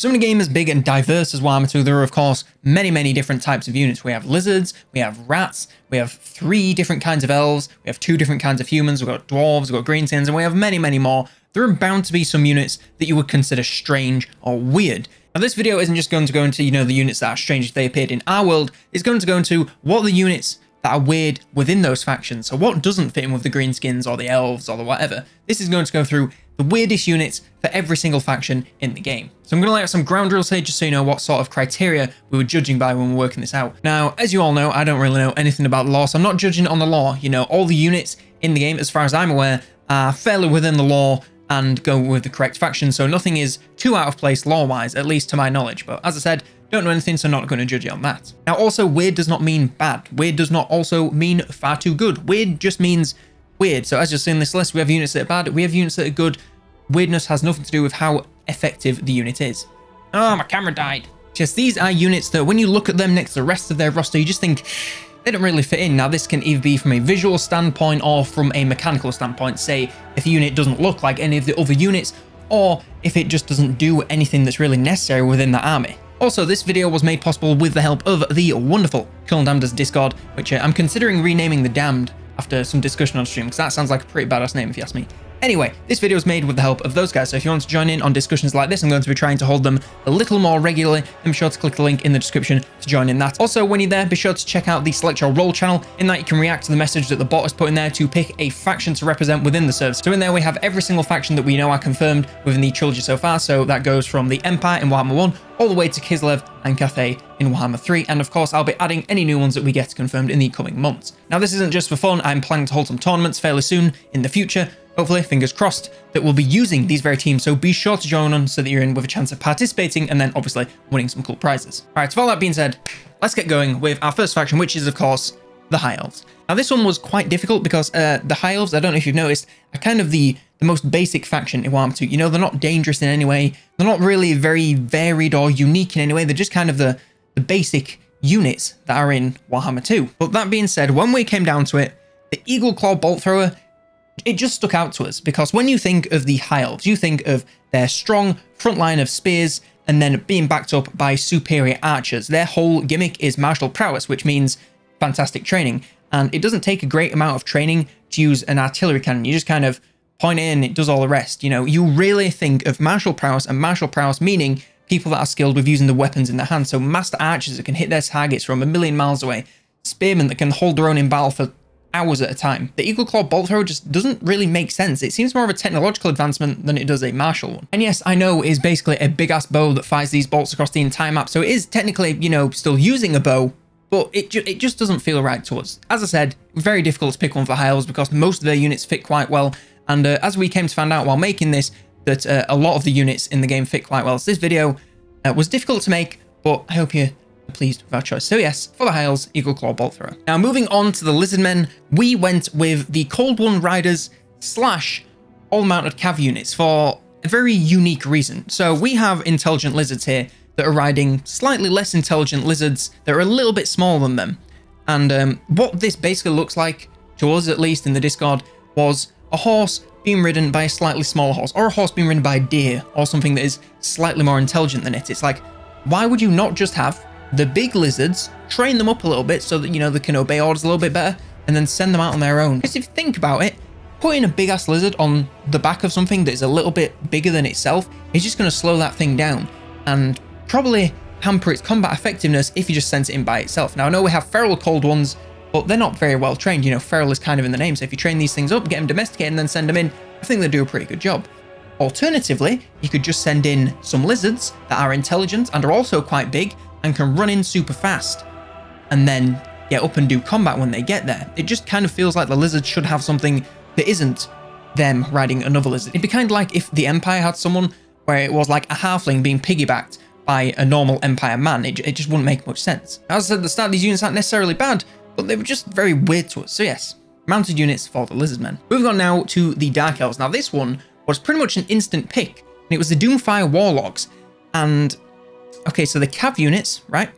So in a game as big and diverse as 2, there are of course many, many different types of units. We have lizards, we have rats, we have three different kinds of elves, we have two different kinds of humans, we've got dwarves, we've got greenskins, and we have many, many more. There are bound to be some units that you would consider strange or weird. Now this video isn't just going to go into, you know, the units that are strange if they appeared in our world, it's going to go into what the units that are weird within those factions. So what doesn't fit in with the greenskins or the elves or the whatever. This is going to go through the weirdest units for every single faction in the game. So I'm going to lay out some ground rules here just so you know what sort of criteria we were judging by when we we're working this out. Now, as you all know, I don't really know anything about the lore, so I'm not judging on the lore. You know, all the units in the game, as far as I'm aware, are fairly within the lore and go with the correct faction, so nothing is too out of place lore-wise, at least to my knowledge. But as I said, don't know anything, so not going to judge you on that. Now, also, weird does not mean bad. Weird does not also mean far too good. Weird just means weird. So as you'll see in this list, we have units that are bad, we have units that are good. Weirdness has nothing to do with how effective the unit is. Oh, my camera died. Just these are units that when you look at them next to the rest of their roster, you just think they don't really fit in. Now, this can either be from a visual standpoint or from a mechanical standpoint. Say, if a unit doesn't look like any of the other units, or if it just doesn't do anything that's really necessary within the army. Also, this video was made possible with the help of the wonderful Colonel Damned's Discord, which uh, I'm considering renaming the Damned after some discussion on stream, because that sounds like a pretty badass name if you ask me. Anyway, this video is made with the help of those guys, so if you want to join in on discussions like this, I'm going to be trying to hold them a little more regularly, then be sure to click the link in the description to join in that. Also, when you're there, be sure to check out the Select Your Role channel. In that, you can react to the message that the bot has put in there to pick a faction to represent within the server. So in there, we have every single faction that we know are confirmed within the trilogy so far, so that goes from the Empire in Warhammer 1 all the way to Kislev and Cathay in Warhammer 3, and of course I'll be adding any new ones that we get confirmed in the coming months. Now this isn't just for fun, I'm planning to hold some tournaments fairly soon in the future, hopefully, fingers crossed, that we'll be using these very teams, so be sure to join on so that you're in with a chance of participating and then obviously winning some cool prizes. Alright, so with all that being said, let's get going with our first faction, which is of course the High Elves. Now this one was quite difficult because uh, the High Elves, I don't know if you've noticed, are kind of the, the most basic faction in Warhammer 2. You know, they're not dangerous in any way, they're not really very varied or unique in any way, they're just kind of the, the basic units that are in Warhammer 2. But that being said, when we came down to it, the Eagle Claw Bolt Thrower it just stuck out to us because when you think of the High Elves, you think of their strong front line of spears and then being backed up by superior archers. Their whole gimmick is martial prowess, which means fantastic training. And it doesn't take a great amount of training to use an artillery cannon. You just kind of point it in, it does all the rest. You know, you really think of martial prowess and martial prowess meaning people that are skilled with using the weapons in their hands. So master archers that can hit their targets from a million miles away, spearmen that can hold their own in battle for hours at a time. The Eagle Claw bolt thrower just doesn't really make sense. It seems more of a technological advancement than it does a martial one. And yes, I know is basically a big ass bow that fires these bolts across the entire map. So it is technically, you know, still using a bow, but it, ju it just doesn't feel right to us. As I said, very difficult to pick one for elves because most of their units fit quite well. And uh, as we came to find out while making this, that uh, a lot of the units in the game fit quite well. So this video uh, was difficult to make, but I hope you are pleased with our choice. So yes, for the High Elves, Eagle Claw Bolt Thrower. Now moving on to the Lizardmen, we went with the Cold One Riders slash all-mounted cav units for a very unique reason. So we have intelligent lizards here that are riding slightly less intelligent lizards that are a little bit smaller than them. And um, what this basically looks like, to us at least in the Discord, was a horse being ridden by a slightly smaller horse, or a horse being ridden by a deer, or something that is slightly more intelligent than it. It's like, why would you not just have the big lizards, train them up a little bit so that, you know, they can obey orders a little bit better, and then send them out on their own. Because if you think about it, putting a big ass lizard on the back of something that is a little bit bigger than itself is just going to slow that thing down and probably hamper its combat effectiveness if you just sent it in by itself. Now, I know we have feral cold ones, but they're not very well trained. You know, feral is kind of in the name. So if you train these things up, get them domesticated, and then send them in, I think they do a pretty good job. Alternatively, you could just send in some lizards that are intelligent and are also quite big and can run in super fast and then get up and do combat when they get there. It just kind of feels like the lizard should have something that isn't them riding another lizard. It'd be kind of like if the Empire had someone where it was like a halfling being piggybacked by a normal Empire man. It, it just wouldn't make much sense. As I said at the start, these units aren't necessarily bad, but they were just very weird to us. So yes, mounted units for the Lizardmen. Moving on now to the Dark Elves. Now this one was pretty much an instant pick. And it was the Doomfire Warlocks. And Okay, so the cav units, right?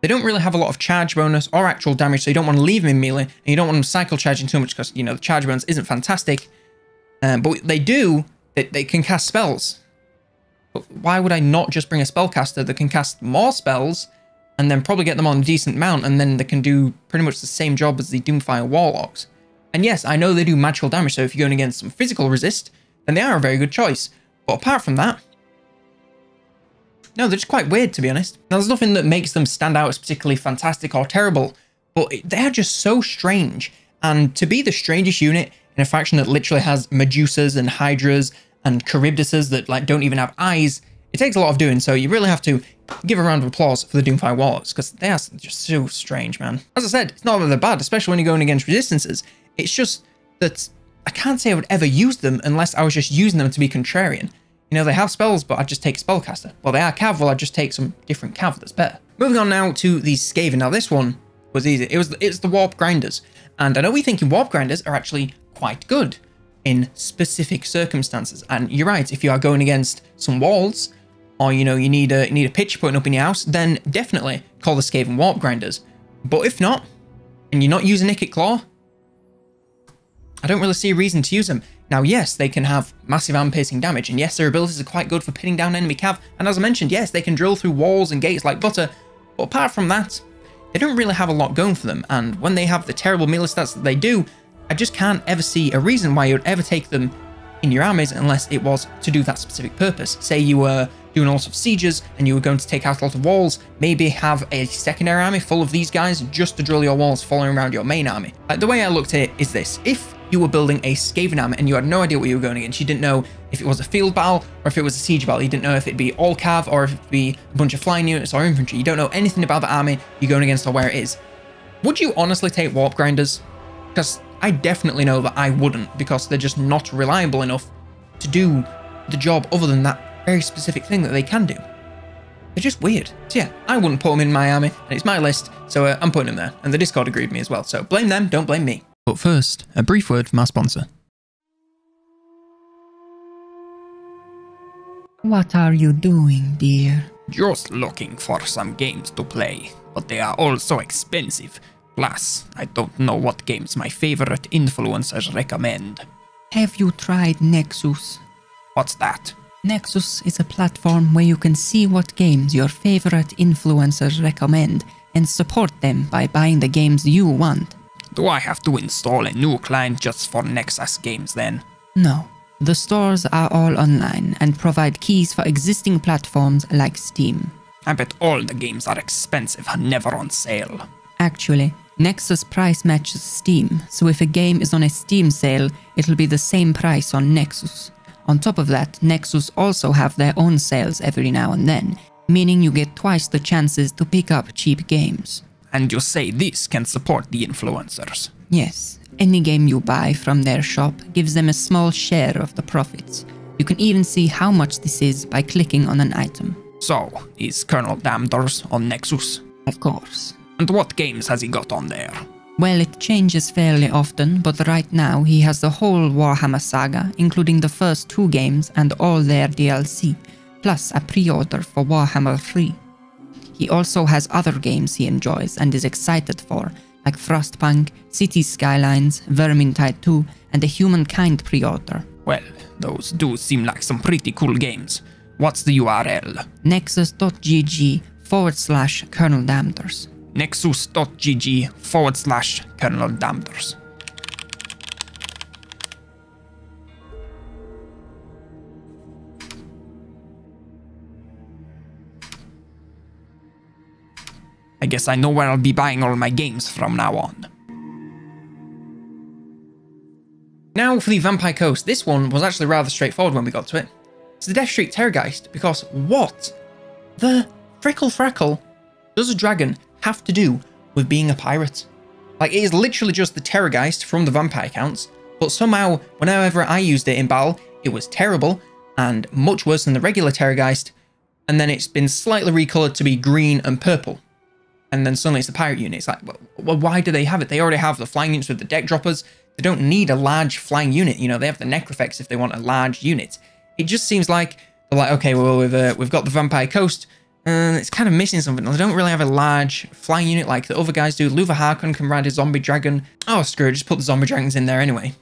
They don't really have a lot of charge bonus or actual damage, so you don't want to leave them in melee, and you don't want them cycle charging too much because, you know, the charge bonus isn't fantastic. Um, but they do, they, they can cast spells. But why would I not just bring a spellcaster that can cast more spells and then probably get them on a decent mount and then they can do pretty much the same job as the Doomfire Warlocks? And yes, I know they do magical damage, so if you're going against some physical resist, then they are a very good choice. But apart from that, no, they're just quite weird, to be honest. Now, there's nothing that makes them stand out as particularly fantastic or terrible, but they're just so strange. And to be the strangest unit in a faction that literally has Medusas and Hydras and Kharibdysses that like don't even have eyes, it takes a lot of doing, so you really have to give a round of applause for the Doomfire Warlocks, because they are just so strange, man. As I said, it's not that they're bad, especially when you're going against resistances. It's just that I can't say I would ever use them unless I was just using them to be contrarian. You know, they have spells, but I'd just take Spellcaster. Well, they are Cav, well, I'd just take some different Cav that's better. Moving on now to the Skaven. Now, this one was easy. It was it's the Warp Grinders. And I know we think Warp Grinders are actually quite good in specific circumstances. And you're right, if you are going against some walls, or, you know, you need a, you need a pitch putting up in your house, then definitely call the Skaven Warp Grinders. But if not, and you're not using Ikit Claw, I don't really see a reason to use them. Now, yes, they can have massive arm-piercing damage, and yes, their abilities are quite good for pinning down enemy cav, and as I mentioned, yes, they can drill through walls and gates like butter, but apart from that, they don't really have a lot going for them, and when they have the terrible melee stats that they do, I just can't ever see a reason why you would ever take them in your armies unless it was to do that specific purpose. Say you were doing a lot of sieges and you were going to take out a lot of walls, maybe have a secondary army full of these guys just to drill your walls following around your main army. Uh, the way I looked at it is this. If you were building a Skaven army and you had no idea what you were going against. You didn't know if it was a field battle or if it was a siege battle. You didn't know if it'd be all cav or if it'd be a bunch of flying units or infantry. You don't know anything about the army you're going against or where it is. Would you honestly take warp grinders? Because I definitely know that I wouldn't because they're just not reliable enough to do the job other than that very specific thing that they can do. They're just weird. So yeah, I wouldn't put them in my army, and it's my list, so uh, I'm putting them there. And the Discord agreed with me as well, so blame them, don't blame me. But first, a brief word from our sponsor. What are you doing, dear? Just looking for some games to play, but they are all so expensive. Plus, I don't know what games my favorite influencers recommend. Have you tried Nexus? What's that? Nexus is a platform where you can see what games your favorite influencers recommend and support them by buying the games you want. Do I have to install a new client just for Nexus games then? No. The stores are all online and provide keys for existing platforms like Steam. I bet all the games are expensive and never on sale. Actually, Nexus price matches Steam, so if a game is on a Steam sale, it'll be the same price on Nexus. On top of that, Nexus also have their own sales every now and then, meaning you get twice the chances to pick up cheap games. And you say this can support the influencers? Yes. Any game you buy from their shop gives them a small share of the profits. You can even see how much this is by clicking on an item. So, is Colonel Damneders on Nexus? Of course. And what games has he got on there? Well, it changes fairly often, but right now he has the whole Warhammer saga, including the first two games and all their DLC, plus a pre-order for Warhammer 3. He also has other games he enjoys and is excited for, like Frostpunk, City Skylines, Vermintide 2, and the Humankind pre-order. Well, those do seem like some pretty cool games. What's the URL? Nexus.gg forward slash Colonel. Nexus.gg forward slash Colonel Damneders. I guess I know where I'll be buying all my games from now on. Now for the Vampire Coast. This one was actually rather straightforward when we got to it. It's the Death Shriek Terrorgheist, because what the frickle freckle does a dragon have to do with being a pirate? Like, it is literally just the Terrorgheist from the vampire counts, but somehow, whenever I used it in battle, it was terrible and much worse than the regular Terrorgheist, and then it's been slightly recolored to be green and purple and then suddenly it's the pirate unit. It's like, well, why do they have it? They already have the flying units with the deck droppers. They don't need a large flying unit. You know, they have the Necrofex if they want a large unit. It just seems like they're like, okay, well, we've, uh, we've got the Vampire Coast, and it's kind of missing something. They don't really have a large flying unit like the other guys do. Luthor Harkon can ride a zombie dragon. Oh, screw it, just put the zombie dragons in there anyway.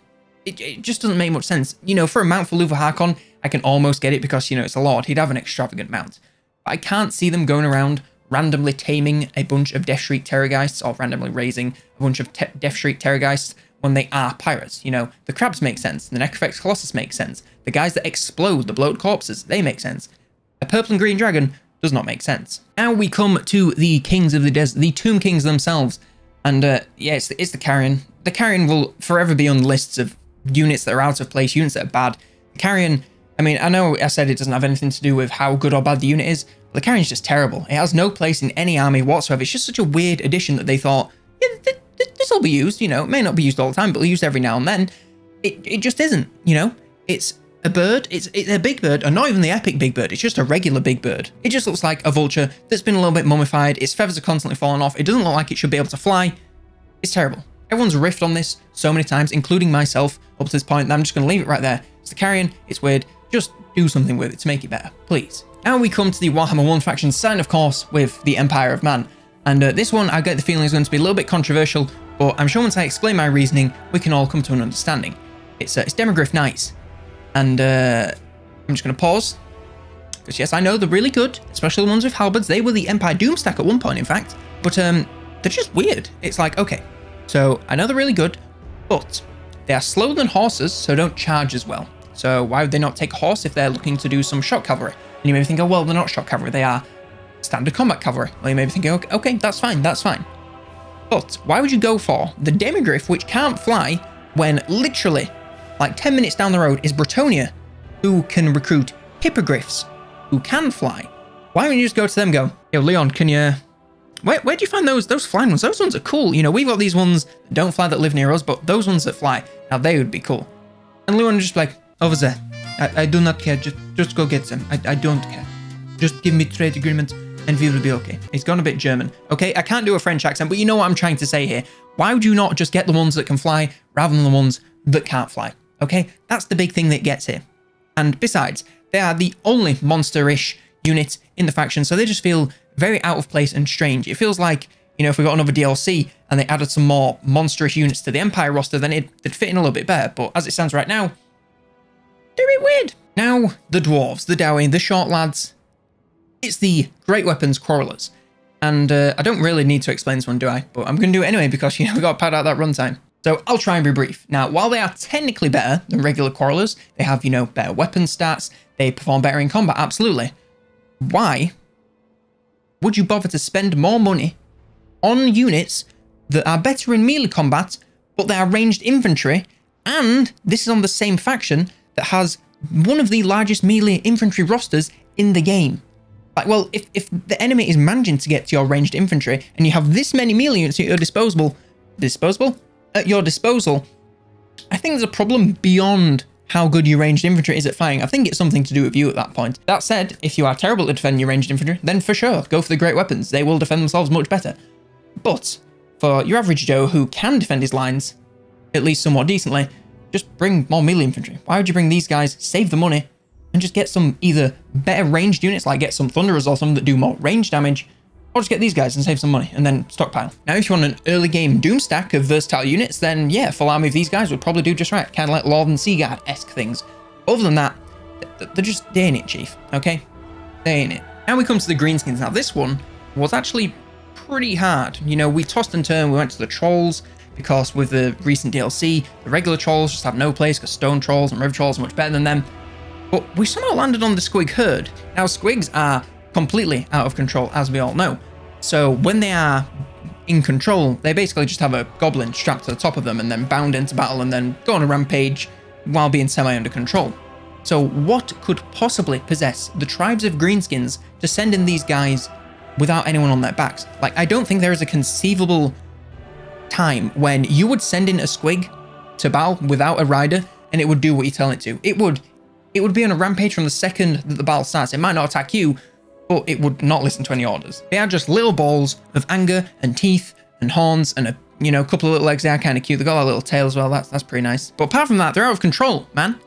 It, it just doesn't make much sense. You know, for a mount for Luthor Harkon, I can almost get it because, you know, it's a lord. He'd have an extravagant mount. But I can't see them going around randomly taming a bunch of Death Shriek Terrorgheists or randomly raising a bunch of Death Shriek Terrorgheists when they are pirates. You know, the crabs make sense. The Necrofex Colossus makes sense. The guys that explode, the bloat corpses, they make sense. A purple and green dragon does not make sense. Now we come to the kings of the desert, the tomb kings themselves. And uh, yeah, it's the, it's the Carrion. The Carrion will forever be on lists of units that are out of place, units that are bad. The Carrion, I mean, I know I said it doesn't have anything to do with how good or bad the unit is, but the Carrion's just terrible. It has no place in any army whatsoever. It's just such a weird addition that they thought, yeah, th th this will be used, you know, it may not be used all the time, but used every now and then. It, it just isn't, you know? It's a bird, it's, it's a big bird, and not even the epic big bird, it's just a regular big bird. It just looks like a vulture that's been a little bit mummified, its feathers are constantly falling off, it doesn't look like it should be able to fly. It's terrible. Everyone's riffed on this so many times, including myself, up to this point, I'm just going to leave it right there. It's the carrion, it's weird, just do something with it to make it better, please. Now we come to the Warhammer 1 faction sign, of course, with the Empire of Man. And uh, this one, I get the feeling is going to be a little bit controversial, but I'm sure once I explain my reasoning, we can all come to an understanding. It's, uh, it's Demigryph Knights. And uh, I'm just going to pause. Because yes, I know they're really good, especially the ones with halberds. They were the Empire Doom stack at one point, in fact. But um, they're just weird. It's like, okay, so I know they're really good, but they are slower than horses, so don't charge as well. So why would they not take horse if they're looking to do some shock cavalry? And you may be thinking, oh, well, they're not shock cavalry, they are standard combat cavalry. Or you may be thinking, okay, okay that's fine, that's fine. But why would you go for the Demigryph, which can't fly, when literally like 10 minutes down the road is Bretonnia, who can recruit hippogriffs, who can fly. Why don't you just go to them go, yo, Leon, can you... Where, where do you find those those flying ones? Those ones are cool. You know, we've got these ones that don't fly that live near us, but those ones that fly, now they would be cool. And Leon just like, over there. I, I do not care. Just just go get them. I, I don't care. Just give me trade agreements and we will be okay. He's gone a bit German. Okay, I can't do a French accent, but you know what I'm trying to say here. Why would you not just get the ones that can fly rather than the ones that can't fly? Okay, that's the big thing that gets here. And besides, they are the only monster-ish unit in the faction, so they just feel very out of place and strange. It feels like, you know, if we got another DLC and they added some more monsterish units to the Empire roster, then it'd, it'd fit in a little bit better. But as it stands right now, they're a bit weird. Now, the dwarves, the Dowie, the short lads. It's the Great Weapons Quarrelers. And uh, I don't really need to explain this one, do I? But I'm going to do it anyway because, you know, we got to pad out that runtime. So I'll try and be brief. Now, while they are technically better than regular quarrelers, they have, you know, better weapon stats, they perform better in combat, absolutely. Why would you bother to spend more money on units that are better in melee combat, but they are ranged infantry, and this is on the same faction that has one of the largest melee infantry rosters in the game? Like, well, if, if the enemy is managing to get to your ranged infantry, and you have this many melee units at your disposable, disposable? At your disposal, I think there's a problem beyond how good your ranged infantry is at fighting. I think it's something to do with you at that point. That said, if you are terrible at defending your ranged infantry, then for sure, go for the great weapons. They will defend themselves much better. But for your average Joe who can defend his lines, at least somewhat decently, just bring more melee infantry. Why would you bring these guys, save the money, and just get some either better ranged units, like get some Thunderers or something that do more range damage, I'll just get these guys and save some money and then stockpile. Now, if you want an early game Doom stack of versatile units, then yeah, full army of these guys would probably do just right. Kind of like Lord and Seaguard-esque things. Other than that, they're just, they ain't it, Chief, okay? They ain't it. Now we come to the greenskins. Now, this one was actually pretty hard. You know, we tossed and turned, we went to the trolls, because with the recent DLC, the regular trolls just have no place because stone trolls and river trolls are much better than them. But we somehow landed on the squig herd. Now, squigs are completely out of control, as we all know. So when they are in control, they basically just have a goblin strapped to the top of them and then bound into battle and then go on a rampage while being semi under control. So what could possibly possess the tribes of greenskins to send in these guys without anyone on their backs? Like, I don't think there is a conceivable time when you would send in a squig to battle without a rider and it would do what you tell it to. It would it would be on a rampage from the second that the battle starts. It might not attack you, but it would not listen to any orders. They are just little balls of anger and teeth and horns and a you know, couple of little legs. They are kind of cute. They got a little tail as well. That's that's pretty nice. But apart from that, they're out of control, man.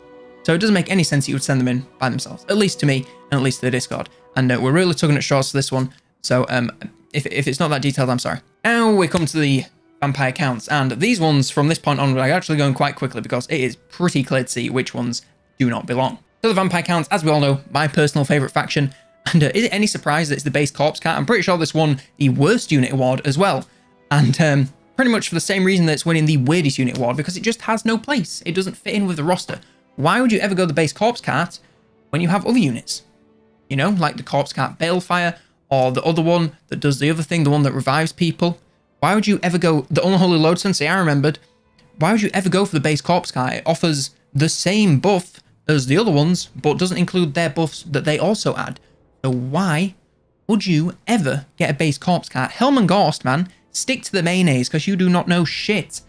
So it doesn't make any sense that you would send them in by themselves, at least to me, and at least to the Discord. And uh, we're really tugging at straws for this one. So um, if, if it's not that detailed, I'm sorry. Now we come to the vampire counts, and these ones from this point on are actually going quite quickly because it is pretty clear to see which ones do not belong. So the Vampire Counts, as we all know, my personal favourite faction. And uh, is it any surprise that it's the base Corpse Cart? I'm pretty sure this won the worst unit award as well. And um, pretty much for the same reason that it's winning the weirdest unit award, because it just has no place. It doesn't fit in with the roster. Why would you ever go the base Corpse Cart when you have other units? You know, like the Corpse Cart Balefire, or the other one that does the other thing, the one that revives people. Why would you ever go the Unholy Lodestone? See, I remembered. Why would you ever go for the base Corpse Cart? It offers the same buff as the other ones, but doesn't include their buffs that they also add. So why would you ever get a base Corpse Cart? Helman Ghorst, man. Stick to the mayonnaise, because you do not know shit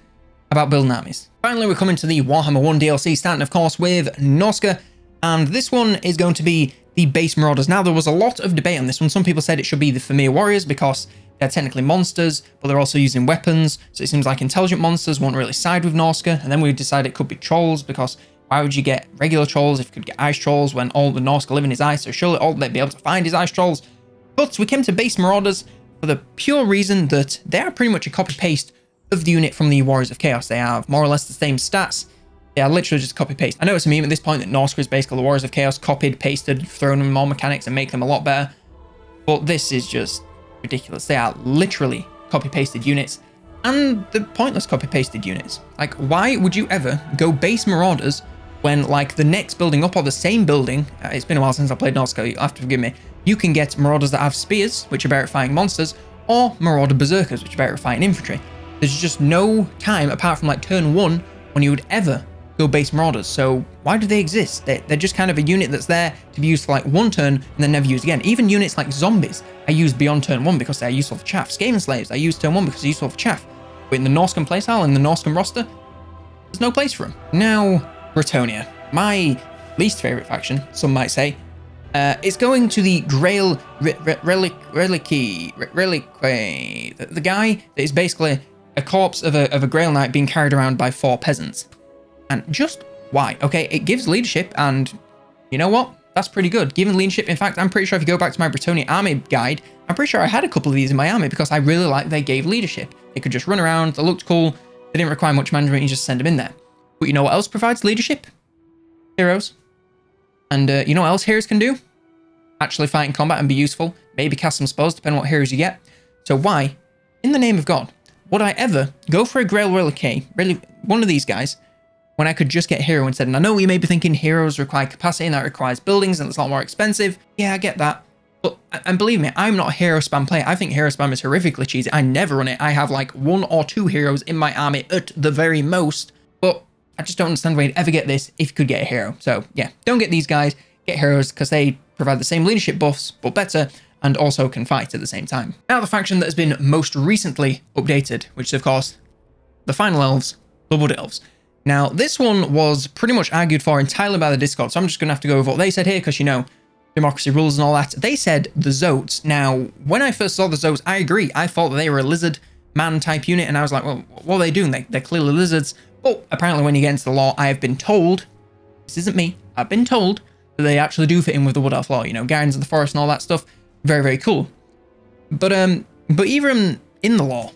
about building armies. Finally, we're coming to the Warhammer 1 DLC, starting, of course, with Norsca. And this one is going to be the base Marauders. Now, there was a lot of debate on this one. Some people said it should be the Fimir Warriors because they're technically monsters, but they're also using weapons. So it seems like intelligent monsters won't really side with Norsca. And then we decided it could be trolls because why would you get regular trolls if you could get ice trolls when all the Norsca live in his ice? So surely all they'd be able to find is ice trolls. But we came to base Marauders for the pure reason that they are pretty much a copy-paste of the unit from the Warriors of Chaos. They have more or less the same stats. They are literally just copy-paste. I know it's a meme at this point that Norsca is basically the Warriors of Chaos copied, pasted, thrown in more mechanics and make them a lot better. But this is just ridiculous. They are literally copy-pasted units and the pointless copy-pasted units. Like, why would you ever go base Marauders when like the next building up or the same building, uh, it's been a while since I played Norsca, you have to forgive me, you can get Marauders that have spears, which are better monsters, or Marauder Berserkers, which are better infantry. There's just no time apart from like turn one when you would ever go base Marauders. So why do they exist? They're, they're just kind of a unit that's there to be used for like one turn and then never used again. Even units like zombies are used beyond turn one because they're useful for chaff. Skaven slaves are used turn one because they're useful for chaff. But in the Norscan playstyle, in the Norscan roster, there's no place for them. Now, Bretonnia, my least favorite faction, some might say, uh, it's going to the Grail re re Relic Relicy Reliquary, the, the, guy that is basically a corpse of a, of a Grail Knight being carried around by four peasants. And just why? Okay, it gives leadership, and you know what? That's pretty good. Given leadership, in fact, I'm pretty sure if you go back to my Bretonnia army guide, I'm pretty sure I had a couple of these in my army because I really like they gave leadership. They could just run around, they looked cool, they didn't require much management, you just send them in there. But you know what else provides leadership? Heroes. And uh, you know what else heroes can do? Actually fight in combat and be useful. Maybe cast some spells, depending on what heroes you get. So why, in the name of God, would I ever go for a Grail Reliquary, really one of these guys, when I could just get hero instead? And I know you may be thinking heroes require capacity and that requires buildings and it's a lot more expensive. Yeah, I get that. But, and believe me, I'm not a hero spam player. I think hero spam is horrifically cheesy. I never run it. I have like one or two heroes in my army at the very most. I just don't understand why you'd ever get this if you could get a hero. So yeah, don't get these guys, get heroes because they provide the same leadership buffs, but better, and also can fight at the same time. Now the faction that has been most recently updated, which is of course the Final Elves, the Wood Elves. Now this one was pretty much argued for entirely by the Discord, so I'm just going to have to go over what they said here because you know, democracy rules and all that. They said the Zoats. Now, when I first saw the Zoats, I agree. I thought that they were a lizard man type unit, and I was like, well, what are they doing? They, they're clearly lizards. But apparently when you get into the lore, I have been told, this isn't me, I've been told that they actually do fit in with the Wood Elf lore, you know, Guardians of the Forest and all that stuff. Very, very cool. But um, but even in the lore,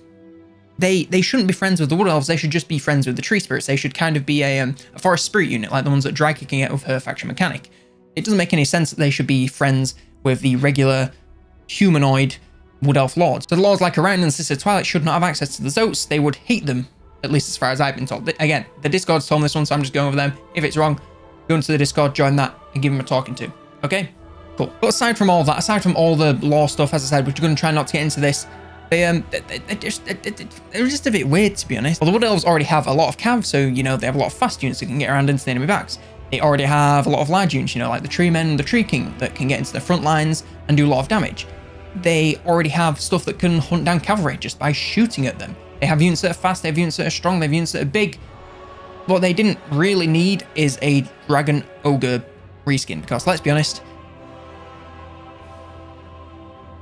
they they shouldn't be friends with the Wood Elves, they should just be friends with the Tree Spirits. They should kind of be a, um, a Forest Spirit unit, like the ones that Drycha can get with her faction mechanic. It doesn't make any sense that they should be friends with the regular humanoid Wood Elf Lords. So the Lords like Orion and Sister Twilight should not have access to the Zoats. They would hate them at least as far as I've been told. Again, the Discord's told me this one, so I'm just going over them. If it's wrong, go into the Discord, join that, and give them a talking to. Okay? Cool. But aside from all that, aside from all the lore stuff, as I said, we're going to try not to get into this. They um, they, they just they, they're just a bit weird to be honest. Well, the Wood Elves already have a lot of cav, so you know they have a lot of fast units that can get around into the enemy backs. They already have a lot of large units, you know, like the Tree Men, the Tree King, that can get into the front lines and do a lot of damage. They already have stuff that can hunt down cavalry just by shooting at them. They have units that are fast, they have units that are strong, they have units that are big. What they didn't really need is a Dragon Ogre reskin, because let's be honest,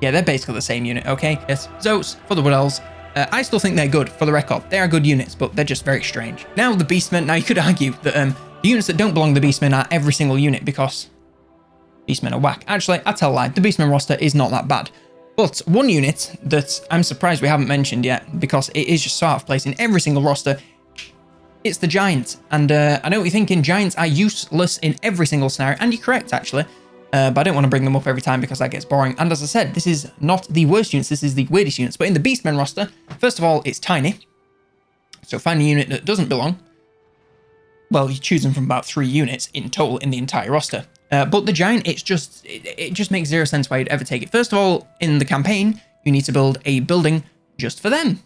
yeah, they're basically the same unit, okay? Yes, Zoats for the Wood Elves. Uh, I still think they're good, for the record. They are good units, but they're just very strange. Now the Beastmen, now you could argue that um, the units that don't belong to the Beastmen are every single unit, because Beastmen are whack. Actually, I tell a lie, the Beastmen roster is not that bad. But one unit that I'm surprised we haven't mentioned yet, because it is just so out of place in every single roster, It's the Giant. And uh, I know what you're thinking, Giants are useless in every single scenario, and you're correct, actually. Uh, but I don't want to bring them up every time because that gets boring. And as I said, this is not the worst units, this is the weirdest units. But in the Beastmen roster, first of all, it's tiny. So find a unit that doesn't belong. Well, you're choosing from about three units in total in the entire roster. Uh, but the Giant, it's just, it, it just makes zero sense why you'd ever take it. First of all, in the campaign, you need to build a building just for them.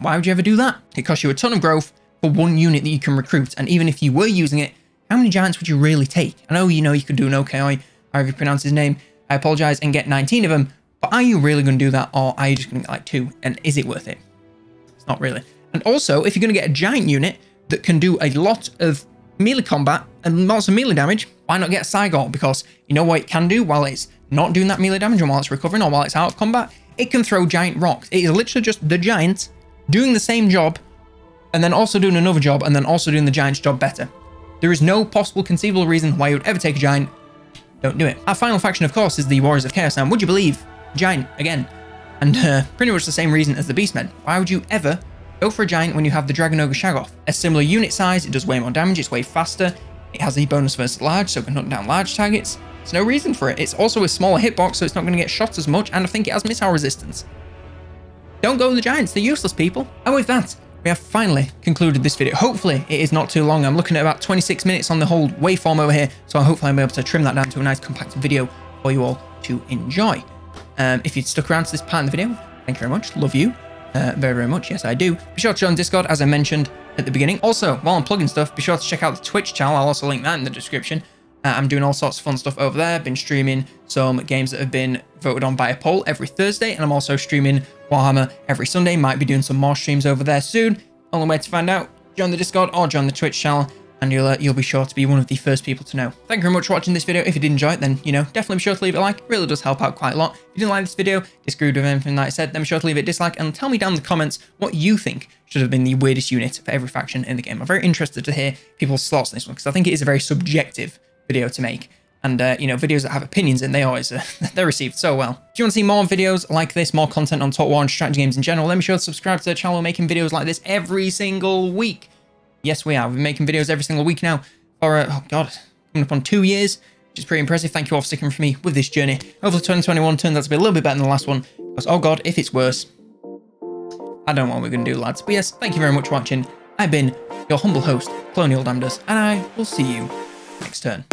Why would you ever do that? It costs you a ton of growth for one unit that you can recruit. And even if you were using it, how many giants would you really take? I know you know you could do an OKI, however you pronounce his name. I apologize and get 19 of them. But are you really going to do that or are you just going to get like two? And is it worth it? It's not really. And also, if you're going to get a giant unit that can do a lot of melee combat and lots of melee damage, why not get Cygor? Because you know what it can do while it's not doing that melee damage and while it's recovering or while it's out of combat? It can throw giant rocks. It is literally just the giant doing the same job and then also doing another job and then also doing the giant's job better. There is no possible conceivable reason why you would ever take a giant. Don't do it. Our final faction, of course, is the Warriors of Chaos. And would you believe? Giant, again. And uh, pretty much the same reason as the Beastmen. Why would you ever go for a giant when you have the Dragon Ogre Shaggoth? A similar unit size, it does way more damage, it's way faster, it has a bonus versus large, so it can hunt down large targets. There's no reason for it. It's also a smaller hitbox, so it's not going to get shot as much, and I think it has missile resistance. Don't go with the Giants, they're useless people. And with that, we have finally concluded this video. Hopefully it is not too long. I'm looking at about 26 minutes on the whole waveform over here, so hopefully I'll be able to trim that down to a nice compact video for you all to enjoy. Um, if you stuck around to this part of the video, thank you very much. Love you uh, very, very much. Yes, I do. Be sure to join Discord, as I mentioned at the beginning. Also, while I'm plugging stuff, be sure to check out the Twitch channel. I'll also link that in the description. Uh, I'm doing all sorts of fun stuff over there. Been streaming some games that have been voted on by a poll every Thursday, and I'm also streaming Warhammer every Sunday. Might be doing some more streams over there soon. Only way to find out, join the Discord or join the Twitch channel, and you'll uh, you'll be sure to be one of the first people to know. Thank you very much for watching this video. If you did enjoy it, then, you know, definitely be sure to leave a like. It really does help out quite a lot. If you didn't like this video, disagreed with anything that I said, then be sure to leave it a dislike and tell me down in the comments what you think should have been the weirdest unit for every faction in the game. I'm very interested to hear people's thoughts on this one, because I think it is a very subjective video to make. And, uh, you know, videos that have opinions and they always, uh, they're received so well. If you want to see more videos like this, more content on Total War and strategy games in general, then be sure to subscribe to the channel. We're making videos like this every single week. Yes, we are. We're making videos every single week now for, uh, oh God, coming up on two years, which is pretty impressive. Thank you all for sticking with me with this journey. Hopefully 2021 turns out to be a little bit better than the last one. Because, oh God, if it's worse, I don't know what we're going to do, lads. But yes, thank you very much for watching. I've been your humble host, Colonel Damneders, and I will see you next turn.